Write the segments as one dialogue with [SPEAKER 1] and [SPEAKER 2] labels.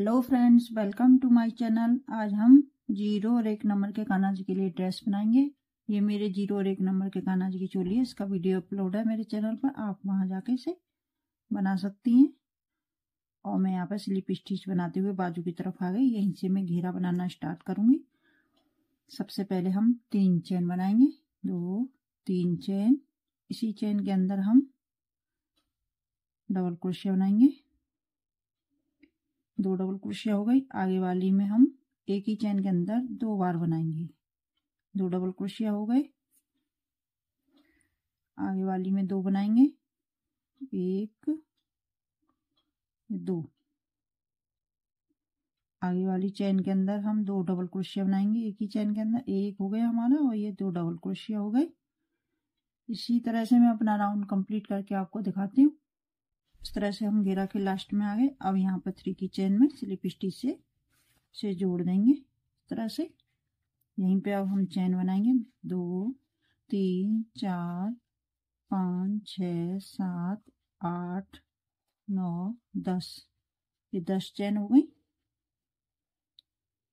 [SPEAKER 1] Hello friends welcome to my channel आज हम zero और एक नंबर के कान्हा जी के लिए ड्रेस बनाएँगे। ये मेरे ज़ीरो और एक नंबर के कान्हा जी की चोली है। इसका वीडियो अपलोड है मेरे चैनल पर। आप वहाँ जाके इसे बना सकती हैं। और मैं यहाँ पर स्लिप स्टिच बनाते हुए बाजू की तरफ़ आ गई। यहीं से मैं घेरा बनाना स्टार्ट करूँगी। सबसे पहले हम तीन चैन बनाएँगे। दो, तीन चैन इसी चैन के अंदर हम डबल क्रोशिया बनाएँगे। दो डबल क्रोशिया हो गई। आगे वाली में हम एक ही चैन के अंदर दो बार बनाएँगे। दो डबल क्रोशिया हो गए। आगे वाली में दो बनाएँगे। एक, दो। आगे वाली चैन के अंदर हम दो डबल क्रोशिया बनाएँगे। एक ही चैन के अंदर एक हो गया हमारा और ये दो डबल क्रोशिया हो गए। इसी तरह से मैं अपना राउंड कंप्लीट करके आपको दिखाती हूँ। इस तरह से हम घेरा के लास्ट में आ गए। अब यहाँ पर थ्री की चेन में स्लिप स्टिच से से जोड़ देंगे। इस तरह से। यहीं पे अब हम चैन बनाएँगे। दो, तीन, चार, पाँच छ सात, आठ, नौ, दस। ये दस चैन हो गई।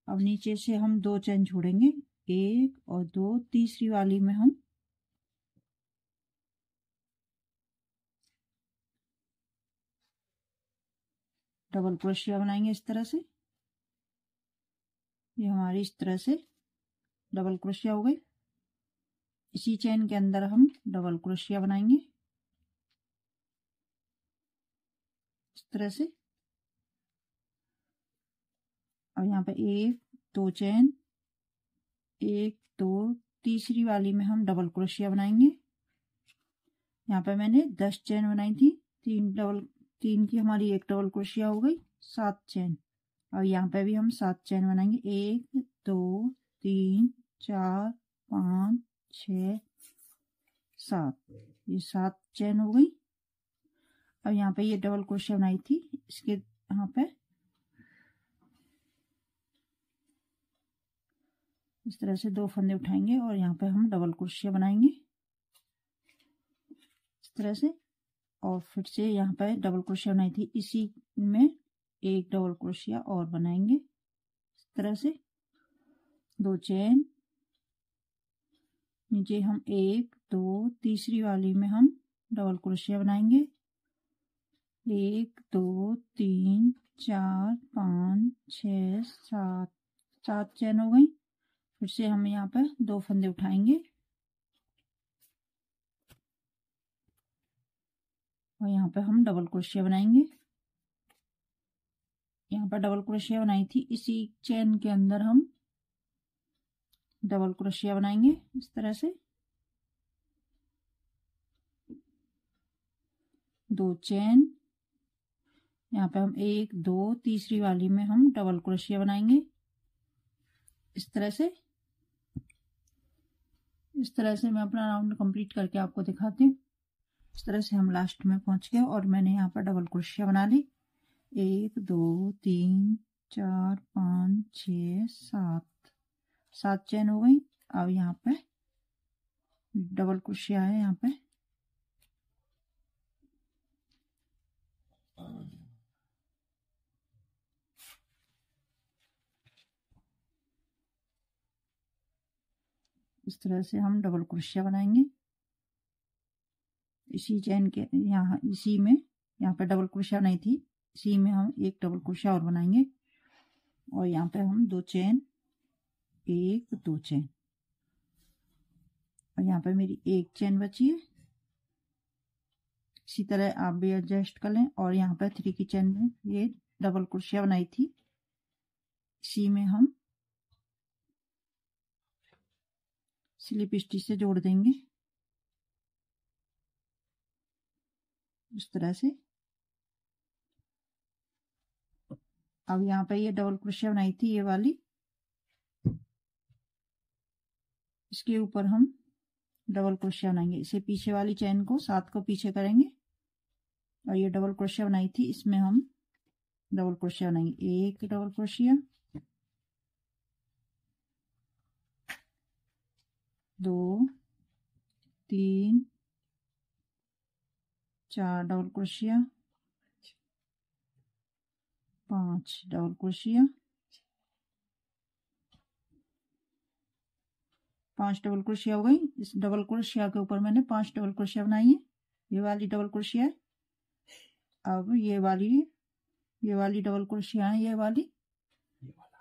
[SPEAKER 1] अब नीचे से हम दो चैन छोड़ेंगे एक और दो। तीसरी वाली में हम डबल क्रोशिया बनाएँगे इस तरह से। ये हमारी इस तरह से डबल क्रोशिया हो गई। इसी चेन के अंदर हम डबल क्रोशिया बनाएँगे। इस तरह से। और यहाँ पे एक, दो चैन एक, दो, तीसरी वाली में हम डबल क्रोशिया बनाएँगे। यहाँ पे मैंने दस चैन बनाई थी, तीन डबल तीन की हमारी एक डबल क्रोशिया हो गई, सात चैन। और यहाँ पे भी हम सात चैन बनाएँगे। एक, दो, तीन, चार, पाँच छ सात। ये सात चैन हो गई। अब यहाँ पे ये डबल क्रोशिया बनाई थी, इसके यहाँ पे। इस तरह से दो फंदे उठाएँगे और यहाँ पे हम डबल क्रोशिया बनाएँगे। इस तरह से। और फिर से यहाँ पर डबल क्रोशिया बनाई थी। इसी में एक डबल क्रोशिया और बनाएँगे। इस तरह से दो चेन नीचे हम एक, दो, तीसरी वाली में हम डबल क्रोशिया बनाएँगे। एक, दो, तीन, चार, पाँच छ सात सात चैन हो गई। फिर से हम यहाँ पर दो फंदे उठाएँगे। और यहाँ पे हम डबल क्रोशिया बनाएँगे। यहाँ पर डबल क्रोशिया बनाई थी, इसी चेन के अंदर हम डबल क्रोशिया बनाएँगे इस तरह से। दो चेन यहाँ पे हम एक, दो, तीसरी वाली में हम डबल क्रोशिया बनाएँगे। इस तरह से। इस तरह से मैं अपना राउंड कंप्लीट करके आपको दिखाती हूँ। इस तरह से हम लास्ट में पहुँच गए और मैंने यहाँ पर डबल क्रोशिया बना ली। एक, दो, तीन, चार, पाँच छ सात। सात चैन हो गई। अब यहाँ पे डबल क्रोशिया है यहाँ पे। इस तरह से हम डबल क्रोशिया बनाएँगे। इसी चैन के, यहाँ, इसी में, यहाँ पे डबल क्रोशिया नहीं थी, इसी में हम एक डबल क्रोशिया और बनाएँगे। और यहाँ पे हम दो चैन, एक, दो चैन। और यहाँ पे मेरी एक चैन बची है। इसी तरह आप भी एडजस्ट कर लें। और यहाँ पे थ्री की चैन में ये डबल क्रोशिया बनाई थी। इसी में हम स्लिप स्टिच से जोड़ देंगे। इस तरह से। अब यहाँ पे ये डबल क्रोशिया बनाई थी ये वाली। इसके ऊपर हम डबल क्रोशिया बनाएँगे। इसे पीछे वाली चैन को सात को पीछे करेंगे। और ये डबल क्रोशिया बनाई थी, इसमें हम डबल क्रोशिया बनाएँगे। एक डबल क्रोशिया दो, तीन चार डबल क्रोशिया पाँच डबल क्रोशिया पाँच डबल क्रोशिया हो गई। इस डबल क्रोशिया के ऊपर मैंने पाँच डबल क्रोशिया बनाई है। ये वाली डबल क्रोशिया है। अब ये वाली ये वाली डबल क्रोशिया है ये वाली।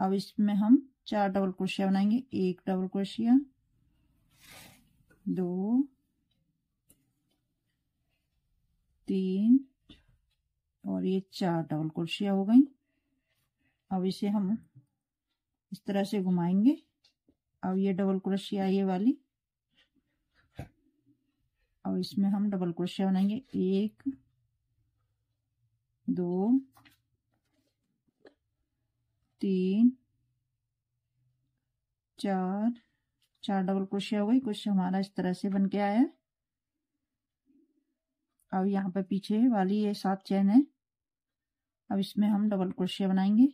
[SPEAKER 1] अब इसमें हम चार डबल क्रोशिया बनाएँगे। एक डबल क्रोशिया दो तीन और ये चार डबल क्रोशिया हो गई। अब इसे हम इस तरह से घुमाएँगे। अब ये डबल क्रोशिया ये वाली। अब इसमें हम डबल क्रोशिया बनाएँगे। एक, दो, तीन, चार चार डबल क्रोशिया हो गई। कुछ हमारा इस तरह से बन के आया अब यहाँ पे पीछे वाली ये सात चैन है। अब इसमें हम डबल क्रोशिया बनाएँगे।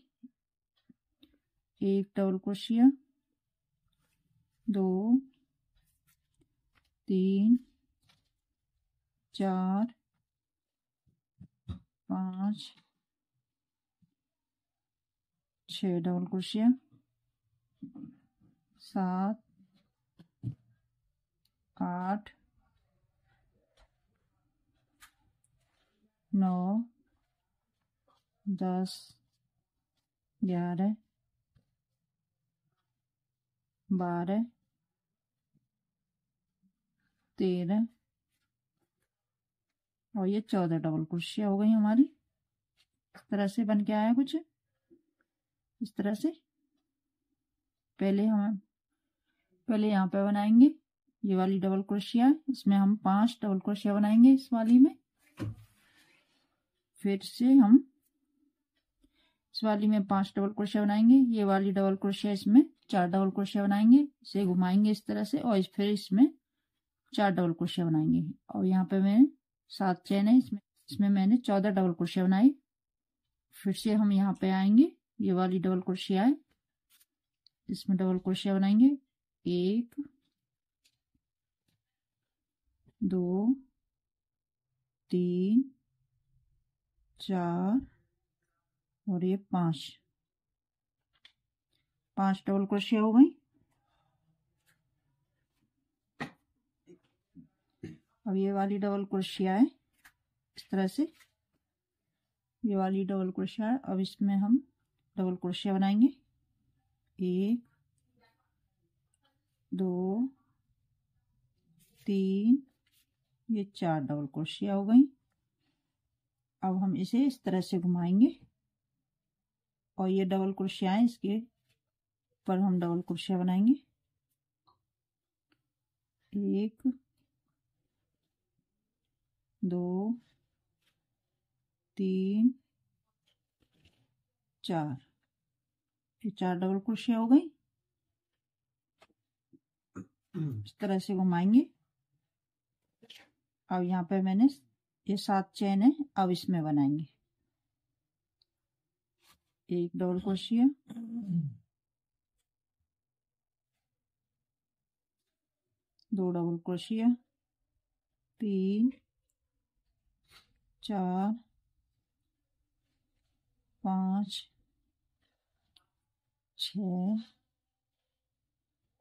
[SPEAKER 1] एक डबल क्रोशिया, दो, तीन, चार, पाँच छ डबल क्रोशिया, सात, आठ नौ दस ग्यारह बारह तेरह और ये चौदह डबल क्रोशिया हो गई हमारी। इस तरह से बन के आया कुछ? इस तरह से? पहले हम, पहले यहाँ पे बनाएँगे। ये वाली डबल क्रोशिया इसमें हम पाँच डबल क्रोशिया बनाएँगे इस वाली में। फिर से हम इस वाली में पाँच डबल क्रोशिया बनाएँगे, ये वाली डबल क्रोशिया इसमें चार डबल क्रोशिया बनाएँगे, इसे घुमाएँगे इस तरह से और इस फिर इसमें चार डबल क्रोशिया बनाएँगे। और यहाँ पे मैंने सात चैन है, इसमें इसमें मैंने चौदह डबल क्रोशिया बनाई फिर से हम यहाँ पे आएँगे, ये वाली डबल क्रोशिया है इसमें डबल क्रोशिया बनाएँगे। एक, दो, तीन चार और ये पाँच। पाँच डबल क्रोशिया हो गई। अब ये वाली डबल क्रोशिया है, इस तरह से। ये वाली डबल क्रोशिया है, अब इसमें हम डबल क्रोशिया बनाएँगे। एक, दो, तीन, ये चार डबल क्रोशिया हो गई। अब हम इसे इस तरह से घुमाएँगे। और ये डबल क्रोशिया इसके पर हम डबल क्रोशिया बनाएँगे। एक, दो, तीन, चार। ये चार डबल क्रोशिया हो गई। इस तरह से घुमाएँगे। अब यहाँ पे मैंने ये सात चैन है, अब इसमें बनाएँगे। एक डबल क्रोशिया दो डबल क्रोशिया तीन, चार, पाँच, छ,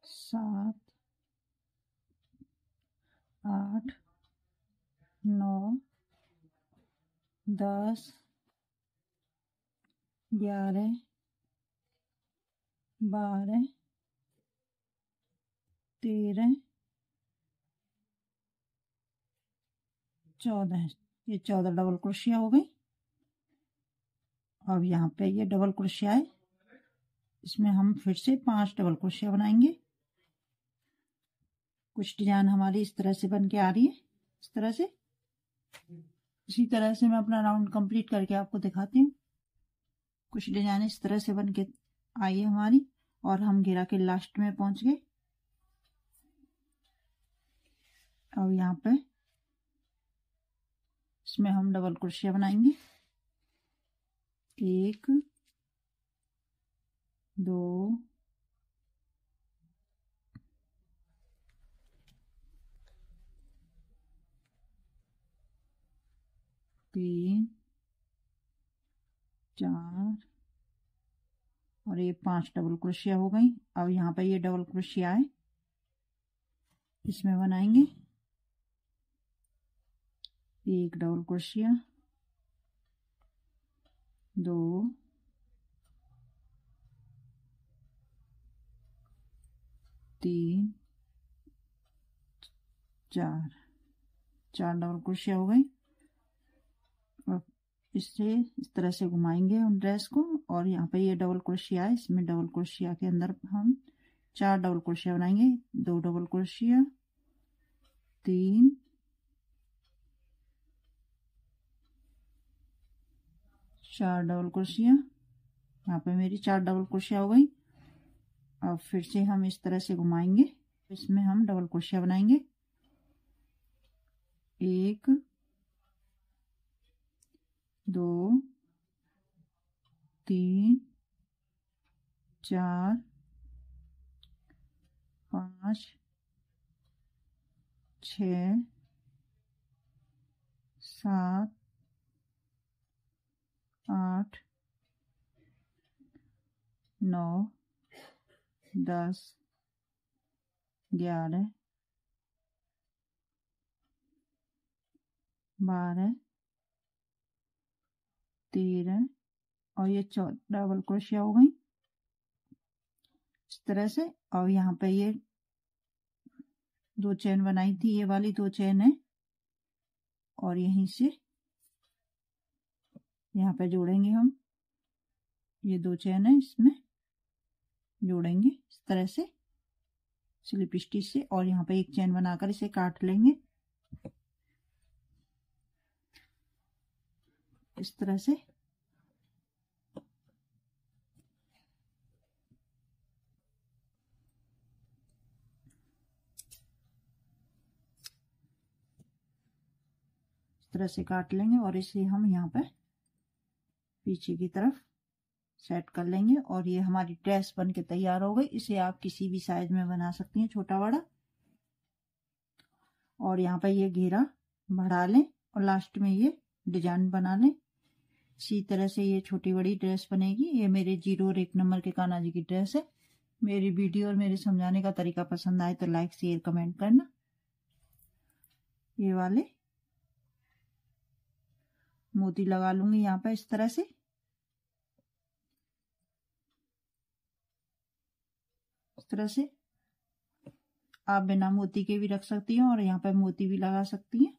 [SPEAKER 1] सात, आठ नौ दस, ग्यारह, बारह, तेरह, चौदह। ये चौदह डबल क्रोशिया हो गई। अब यहाँ पे ये डबल क्रोशिया है इसमें हम फिर से पाँच डबल क्रोशिया बनाएँगे। कुछ डिज़ाइन हमारी इस तरह से बन के आ रही है। इस तरह से। इसी तरह से मैं अपना राउंड कंप्लीट करके आपको दिखाती हूँ। कुछ डिज़ाइन इस तरह से बन के आई है हमारी और हम घेरा के लास्ट में पहुँच गए। अब यहाँ पे इसमें हम डबल क्रोशिया बनाएँगे। एक, दो तीन, चार, और ये पाँच डबल क्रोशिया हो गई। अब यहाँ पे ये डबल क्रोशिया है। इसमें बनाएँगे। एक डबल क्रोशिया, दो, तीन, चार चार डबल क्रोशिया हो गई। इससे इस तरह से घुमाएँगे उन ड्रेस को। और यहाँ पे ये डबल क्रोशिया है, इसमें डबल क्रोशिया के अंदर हम चार डबल क्रोशिया बनाएँगे। दो डबल क्रोशिया तीन, चार डबल क्रोशिया यहाँ पे मेरी चार डबल क्रोशिया हो गई। अब फिर से हम इस तरह से घुमाएँगे। इसमें हम डबल क्रोशिया बनाएँगे। एक दो तीन चार पाँच छ सात आठ नौ दस ग्यारह बारह तेरह, और ये चौदह डबल क्रोशिया हो गई। इस तरह से, और यहाँ पे ये दो चैन बनाई थी, ये वाली दो चैन है। और यहीं से, यहाँ पे जोड़ेंगे हम। ये दो चैन है इसमें, जोड़ेंगे। इस तरह से स्लिप स्टिच से, और यहाँ पे एक चैन बनाकर इसे काट लेंगे। इस तरह से तरह से काट लेंगे और इसे हम यहाँ पर पीछे की तरफ़ सेट कर लेंगे और ये हमारी ड्रेस बन के तैयार हो गई। इसे आप किसी भी साइज़ में बना सकती हैं, छोटा बड़ा। और यहाँ पर ये घेरा बढ़ा लें और लास्ट में ये डिज़ाइन बना लें। इसी तरह से ये छोटी बड़ी ड्रेस बनेगी। ये मेरे ज़ीरो और एक नंबर के काना जी की ड्रेस है। मेरी वीडियो और मेरे समझाने का तरीका पसंद आए तो लाइक, शेयर, कमेंट करना। ये वाले। मोती लगा लूँगी यहाँ पर इस तरह से। इस तरह से। आप बिना मोती के भी रख सकती हैं और यहाँ पर मोती भी लगा सकती हैं।